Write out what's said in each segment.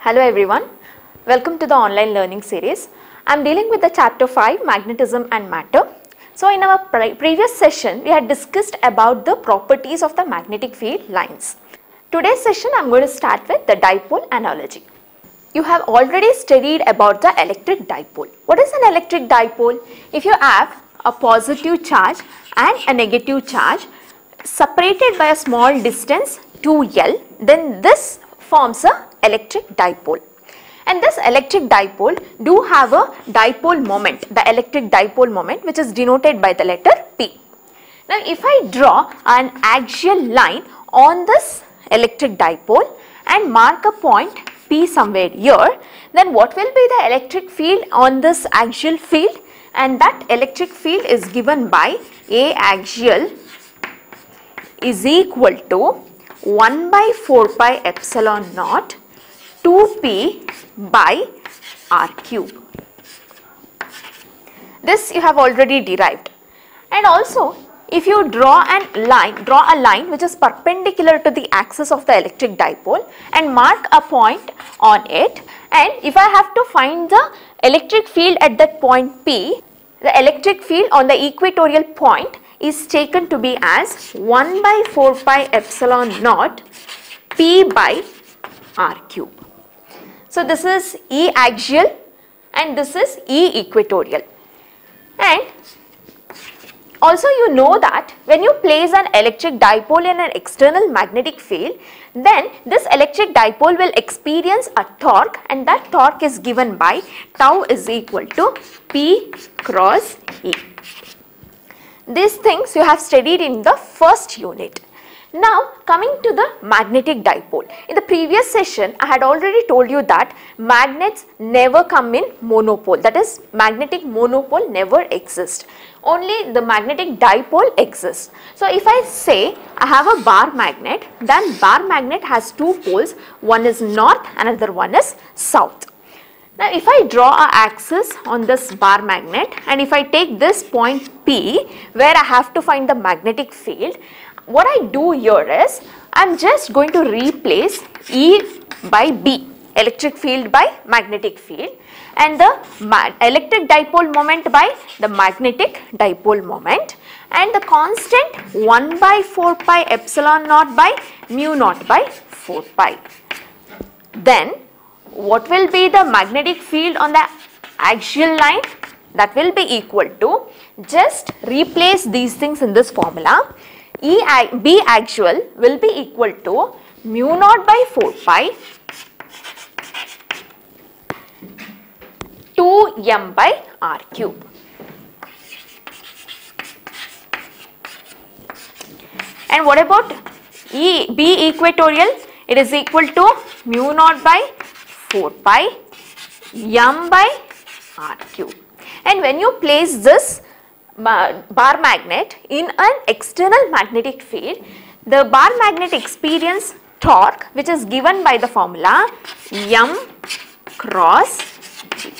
Hello everyone, welcome to the online learning series. I am dealing with the chapter 5 magnetism and matter. So in our pre previous session we had discussed about the properties of the magnetic field lines. Today's session I am going to start with the dipole analogy. You have already studied about the electric dipole. What is an electric dipole? If you have a positive charge and a negative charge separated by a small distance 2L then this forms a electric dipole and this electric dipole do have a dipole moment the electric dipole moment which is denoted by the letter P. Now if I draw an axial line on this electric dipole and mark a point P somewhere here then what will be the electric field on this axial field and that electric field is given by A axial is equal to 1 by 4 pi epsilon naught 2p by r cube. This you have already derived and also if you draw an line, draw a line which is perpendicular to the axis of the electric dipole and mark a point on it and if I have to find the electric field at that point P, the electric field on the equatorial point is taken to be as 1 by 4 pi epsilon naught P by r cube. So, this is E axial and this is E equatorial and also you know that when you place an electric dipole in an external magnetic field then this electric dipole will experience a torque and that torque is given by tau is equal to P cross E. These things you have studied in the first unit. Now coming to the magnetic dipole. In the previous session I had already told you that magnets never come in monopole that is magnetic monopole never exists. Only the magnetic dipole exists. So if I say I have a bar magnet then bar magnet has two poles one is north another one is south. Now if I draw a axis on this bar magnet and if I take this point P where I have to find the magnetic field what I do here is I am just going to replace E by B electric field by magnetic field and the electric dipole moment by the magnetic dipole moment and the constant 1 by 4 pi epsilon naught by mu naught by 4 pi. Then what will be the magnetic field on the axial line? That will be equal to just replace these things in this formula E B axial will be equal to mu naught by 4 pi 2 m by r cube. And what about E B equatorial? It is equal to mu naught by 4 pi m by r cube. And when you place this bar magnet in an external magnetic field, the bar magnet experience torque which is given by the formula M cross G.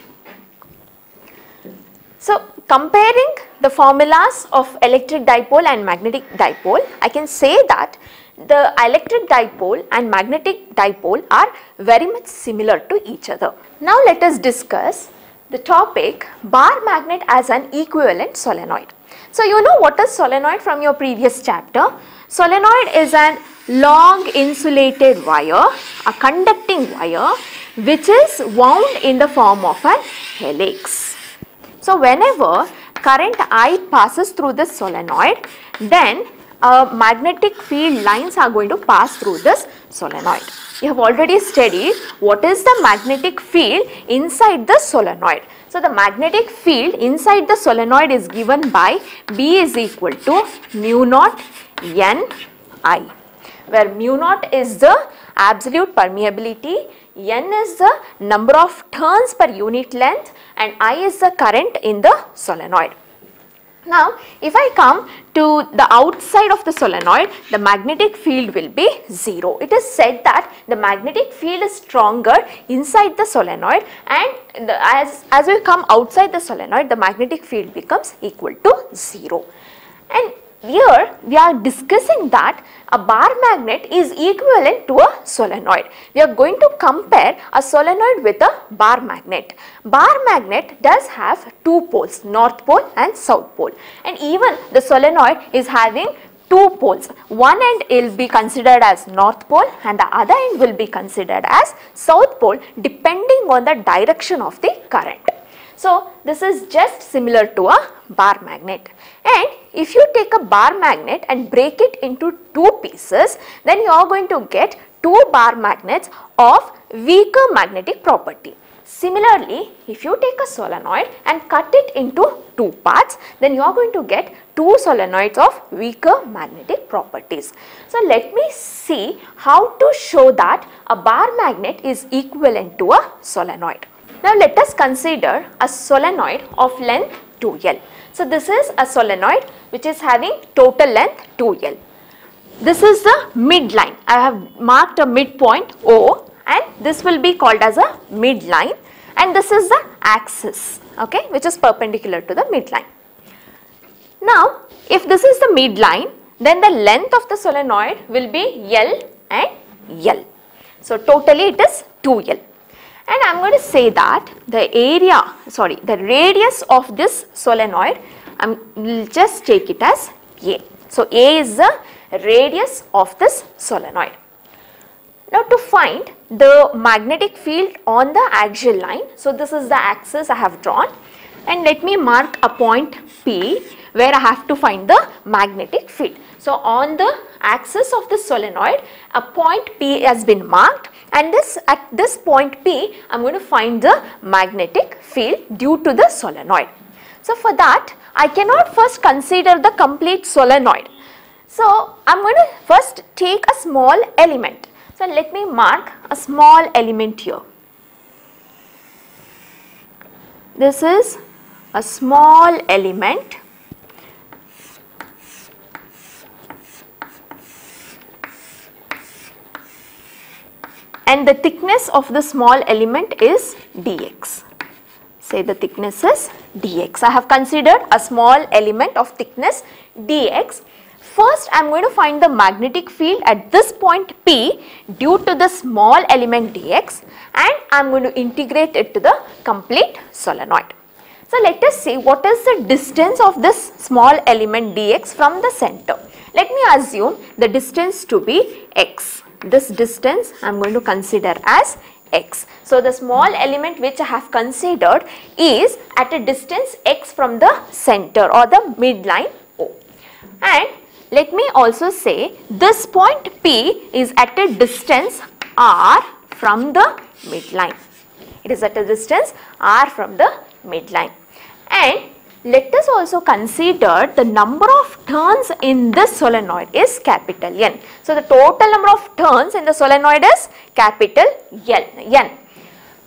So, comparing the formulas of electric dipole and magnetic dipole, I can say that the electric dipole and magnetic dipole are very much similar to each other. Now, let us discuss the topic bar magnet as an equivalent solenoid. So you know what is solenoid from your previous chapter. Solenoid is an long insulated wire, a conducting wire which is wound in the form of an helix. So whenever current I passes through the solenoid then uh, magnetic field lines are going to pass through this solenoid. You have already studied what is the magnetic field inside the solenoid. So, the magnetic field inside the solenoid is given by B is equal to mu naught N I where mu naught is the absolute permeability, N is the number of turns per unit length and I is the current in the solenoid. Now, if I come to the outside of the solenoid, the magnetic field will be 0. It is said that the magnetic field is stronger inside the solenoid and the, as, as we come outside the solenoid, the magnetic field becomes equal to 0. And here we are discussing that a bar magnet is equivalent to a solenoid. We are going to compare a solenoid with a bar magnet. Bar magnet does have two poles, north pole and south pole and even the solenoid is having two poles. One end will be considered as north pole and the other end will be considered as south pole depending on the direction of the current. So, this is just similar to a bar magnet and if you take a bar magnet and break it into two pieces then you are going to get two bar magnets of weaker magnetic property. Similarly, if you take a solenoid and cut it into two parts then you are going to get two solenoids of weaker magnetic properties. So, let me see how to show that a bar magnet is equivalent to a solenoid. Now let us consider a solenoid of length 2L. So this is a solenoid which is having total length 2L. This is the midline. I have marked a midpoint O and this will be called as a midline and this is the axis okay which is perpendicular to the midline. Now if this is the midline then the length of the solenoid will be L and L. So totally it is 2L and I am going to say that the area sorry the radius of this solenoid I will just take it as A. So, A is the radius of this solenoid. Now, to find the magnetic field on the axial line, so this is the axis I have drawn and let me mark a point P where I have to find the magnetic field. So, on the axis of the solenoid a point P has been marked and this at this point P I am going to find the magnetic field due to the solenoid. So, for that I cannot first consider the complete solenoid. So, I am going to first take a small element. So, let me mark a small element here. This is a small element and the thickness of the small element is dx. Say the thickness is dx. I have considered a small element of thickness dx. First I am going to find the magnetic field at this point P due to the small element dx and I am going to integrate it to the complete solenoid. So let us see what is the distance of this small element dx from the center. Let me assume the distance to be x this distance I am going to consider as x. So, the small element which I have considered is at a distance x from the center or the midline O. And let me also say this point P is at a distance r from the midline. It is at a distance r from the midline. And let us also consider the number of turns in this solenoid is capital N. So, the total number of turns in the solenoid is capital N.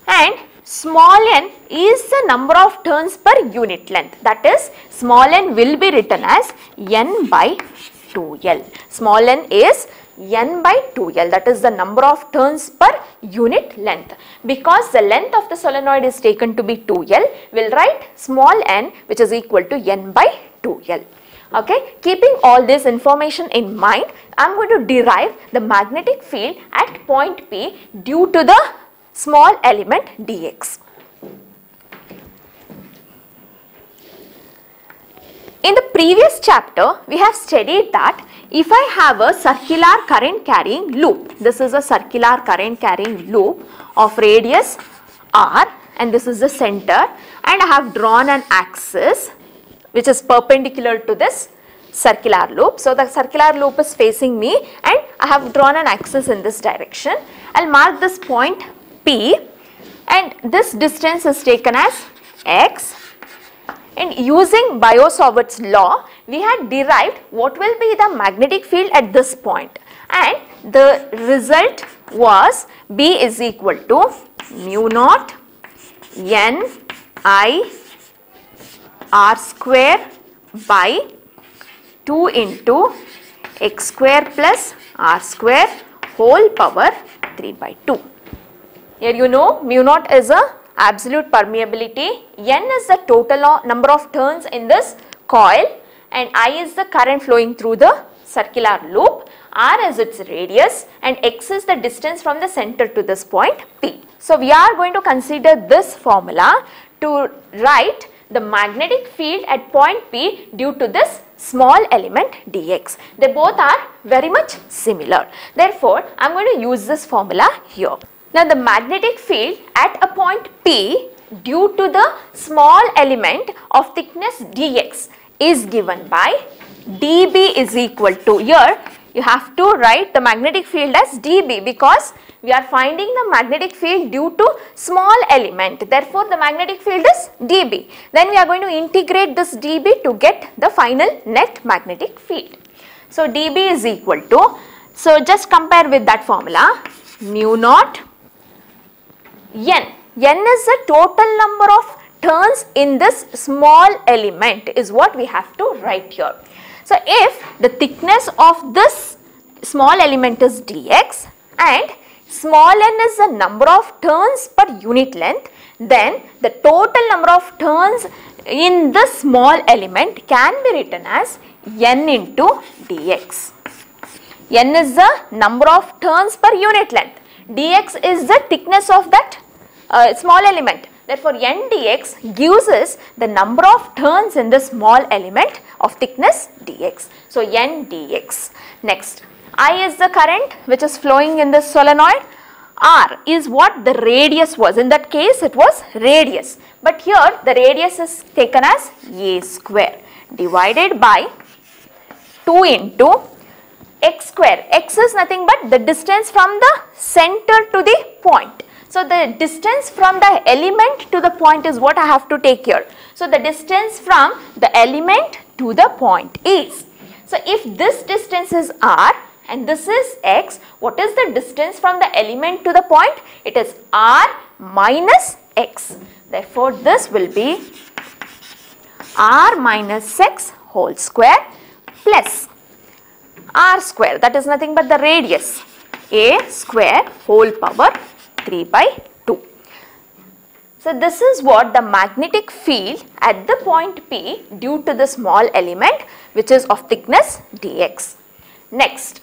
And small n is the number of turns per unit length that is small n will be written as n by 2L. Small n is n by 2L that is the number of turns per unit length. Because the length of the solenoid is taken to be 2L, we will write small n which is equal to n by 2L. Okay, keeping all this information in mind, I am going to derive the magnetic field at point P due to the small element dx. In the previous chapter, we have studied that if I have a circular current carrying loop, this is a circular current carrying loop of radius r and this is the center and I have drawn an axis which is perpendicular to this circular loop. So, the circular loop is facing me and I have drawn an axis in this direction. I will mark this point P and this distance is taken as x and using Biot-Savart's law we had derived what will be the magnetic field at this point and the result was B is equal to mu naught N I R square by 2 into x square plus r square whole power 3 by 2. Here you know mu naught is a absolute permeability, n is the total number of turns in this coil and I is the current flowing through the circular loop, r is its radius and x is the distance from the center to this point P. So, we are going to consider this formula to write the magnetic field at point P due to this small element dx. They both are very much similar. Therefore, I am going to use this formula here. Now, the magnetic field at a point P due to the small element of thickness dx is given by dB is equal to here you have to write the magnetic field as dB because we are finding the magnetic field due to small element. Therefore the magnetic field is dB. Then we are going to integrate this dB to get the final net magnetic field. So dB is equal to so just compare with that formula mu naught n n is the total number of turns in this small element is what we have to write here. So, if the thickness of this small element is dx and small n is the number of turns per unit length, then the total number of turns in this small element can be written as n into dx. n is the number of turns per unit length, dx is the thickness of that uh, small element. Therefore, n dx gives us the number of turns in the small element of thickness dx. So, n dx. Next, I is the current which is flowing in the solenoid. R is what the radius was. In that case, it was radius. But here, the radius is taken as a square divided by 2 into x square. x is nothing but the distance from the center to the point. So, the distance from the element to the point is what I have to take here. So, the distance from the element to the point is. So, if this distance is r and this is x, what is the distance from the element to the point? It is r minus x. Therefore, this will be r minus x whole square plus r square that is nothing but the radius a square whole power 3 by 2. So, this is what the magnetic field at the point P due to the small element which is of thickness dx. Next,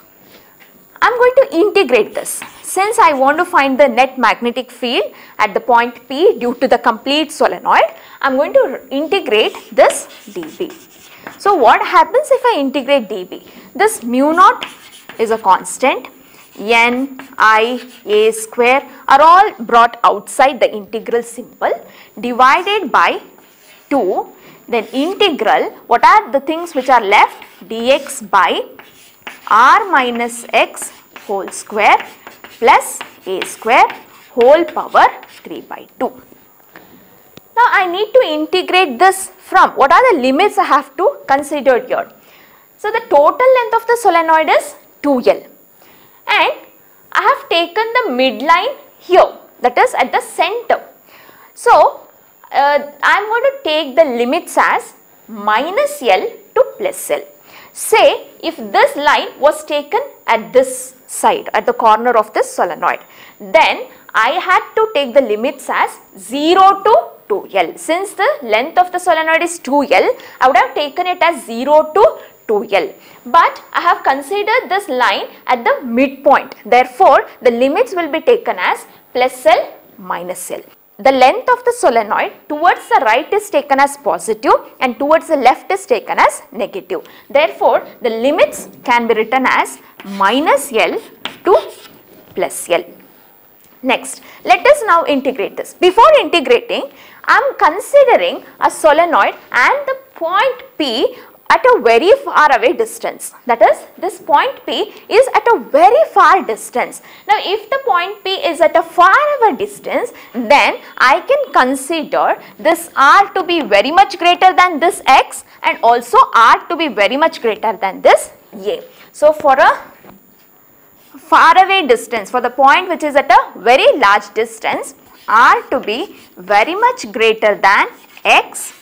I am going to integrate this. Since I want to find the net magnetic field at the point P due to the complete solenoid, I am going to integrate this dB. So, what happens if I integrate dB? This mu naught is a constant n, i, a square are all brought outside the integral symbol divided by 2 then integral what are the things which are left dx by r minus x whole square plus a square whole power 3 by 2. I need to integrate this from what are the limits I have to consider here. So the total length of the solenoid is 2L and I have taken the midline here that is at the center. So, uh, I am going to take the limits as minus L to plus L. Say if this line was taken at this side at the corner of this solenoid then I had to take the limits as 0 to 2L. Since the length of the solenoid is 2L, I would have taken it as 0 to 2L. But I have considered this line at the midpoint. Therefore, the limits will be taken as plus L minus L. The length of the solenoid towards the right is taken as positive and towards the left is taken as negative. Therefore, the limits can be written as minus L to plus L. Next, let us now integrate this. Before integrating, I am considering a solenoid and the point P at a very far away distance. That is, this point P is at a very far distance. Now, if the point P is at a far away distance, then I can consider this R to be very much greater than this X and also R to be very much greater than this A. So, for a far away distance, for the point which is at a very large distance, R to be very much greater than X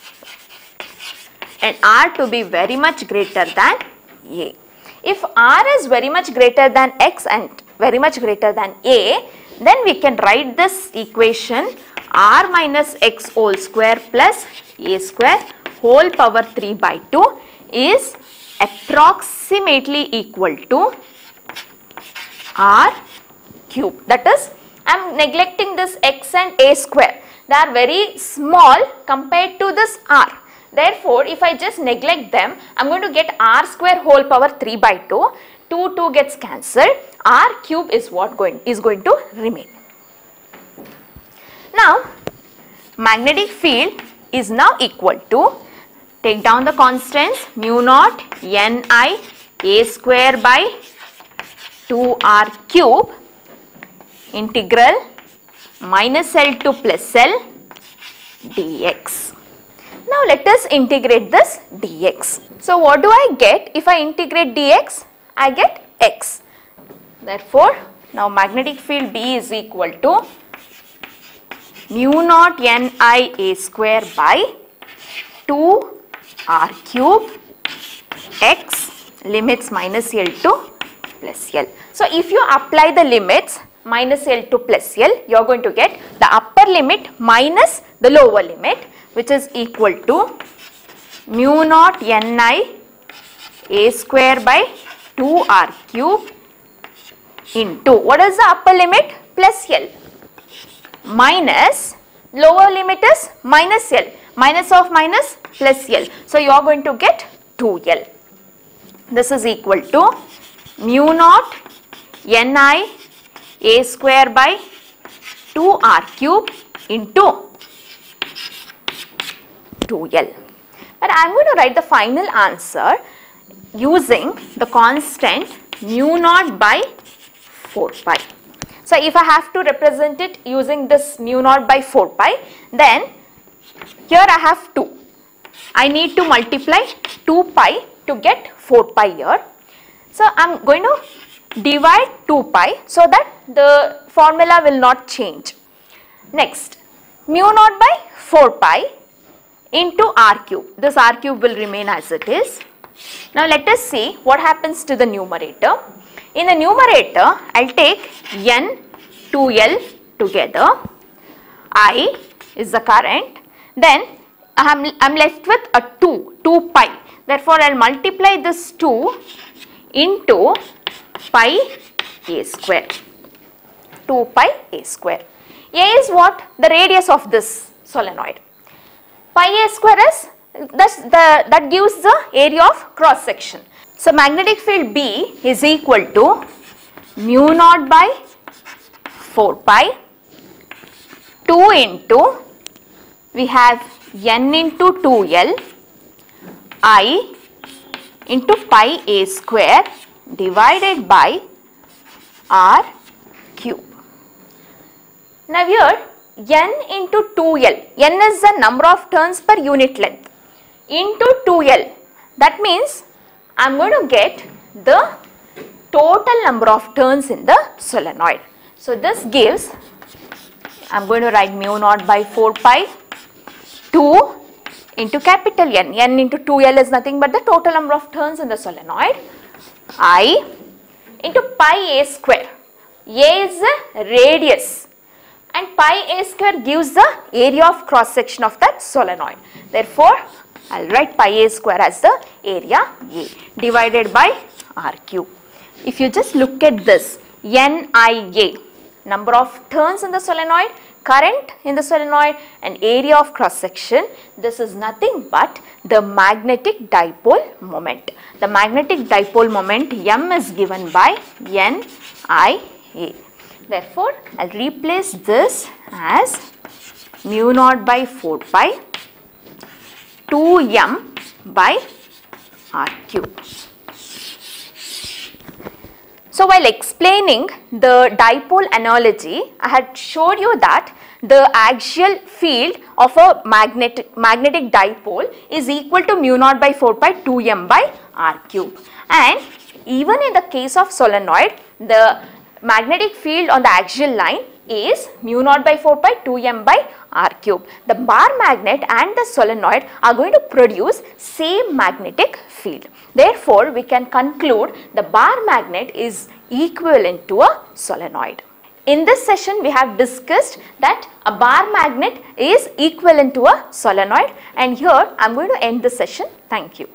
and R to be very much greater than A. If R is very much greater than X and very much greater than A, then we can write this equation R minus X whole square plus A square whole power 3 by 2 is approximately equal to r cube. That is, I am neglecting this x and a square. They are very small compared to this r. Therefore, if I just neglect them, I am going to get r square whole power 3 by 2. 2, 2 gets cancelled. r cube is what going is going to remain. Now, magnetic field is now equal to take down the constants mu naught n i a square by 2 r cube integral minus L to plus L dx. Now let us integrate this dx. So what do I get if I integrate dx? I get x. Therefore, now magnetic field B is equal to mu naught n i a square by 2 r cube x limits minus L to plus L. So, if you apply the limits minus L to plus L, you are going to get the upper limit minus the lower limit which is equal to mu naught Ni A square by 2 r cube into what is the upper limit plus L minus lower limit is minus L minus of minus plus L. So, you are going to get 2L. This is equal to mu naught n i a square by 2 r cube into 2L. But I am going to write the final answer using the constant mu naught by 4 pi. So, if I have to represent it using this mu naught by 4 pi, then here I have 2. I need to multiply 2 pi to get 4 pi here. So, I am going to divide 2 pi so that the formula will not change. Next, mu naught by 4 pi into r cube. This r cube will remain as it is. Now, let us see what happens to the numerator. In the numerator, I will take n 2L together. I is the current. Then I am, I am left with a 2, 2 pi. Therefore, I will multiply this 2 into pi a square. 2 pi a square. A is what? The radius of this solenoid. Pi a square is that's the, that gives the area of cross section. So, magnetic field B is equal to mu naught by 4 pi 2 into we have n into 2L I into pi a square divided by R cube. Now here n into 2L, n is the number of turns per unit length. Into 2L that means I am going to get the total number of turns in the solenoid. So, this gives I am going to write mu naught by 4 pi 2 into capital N, N into 2L is nothing but the total number of turns in the solenoid I into pi a square. A is the radius and pi a square gives the area of cross section of that solenoid. Therefore, I will write pi a square as the area A divided by r cube. If you just look at this NIA, number of turns in the solenoid, current in the solenoid and area of cross section, this is nothing but the magnetic dipole moment. The magnetic dipole moment M is given by NIA. Therefore, I will replace this as mu naught by 4 pi 2m by r cube. So, while explaining the dipole analogy, I had showed you that the axial field of a magnetic, magnetic dipole is equal to mu naught by 4 pi 2m by r cube. And even in the case of solenoid, the magnetic field on the axial line is mu naught by 4 pi 2m by r cube. The bar magnet and the solenoid are going to produce same magnetic field. Therefore, we can conclude the bar magnet is equivalent to a solenoid. In this session, we have discussed that a bar magnet is equivalent to a solenoid and here I am going to end the session. Thank you.